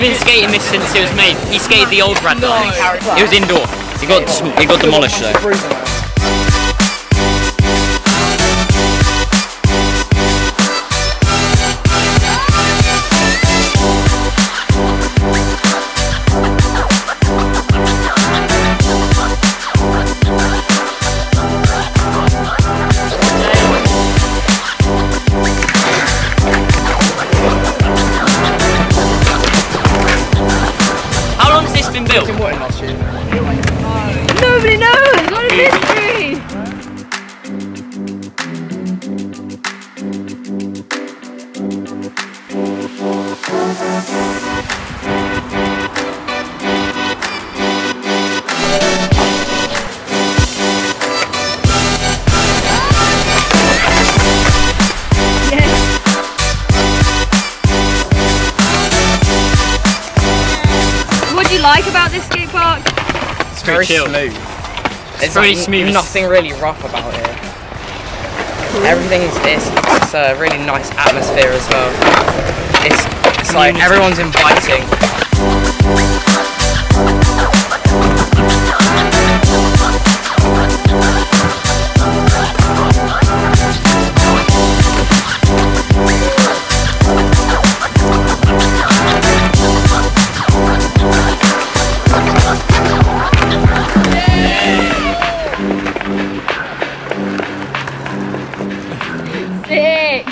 been skating this since it was made. He skated the old. No. It was indoor. He got he got demolished though. This been? Nobody knows. What a mystery. You like about this skate park? It's very chill. smooth. It's very like smooth. Nothing really rough about it. Everything is it's, it's a really nice atmosphere as well. It's it's like everyone's inviting. sick.